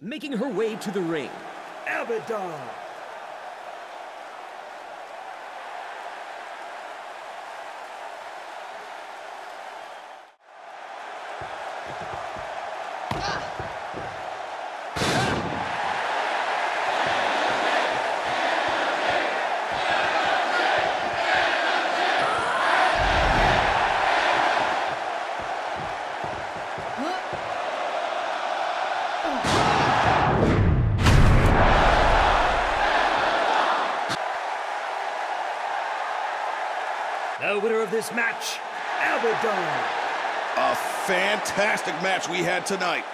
making her way to the ring. Abadon. Ah. The winner of this match, Abadon. A fantastic match we had tonight.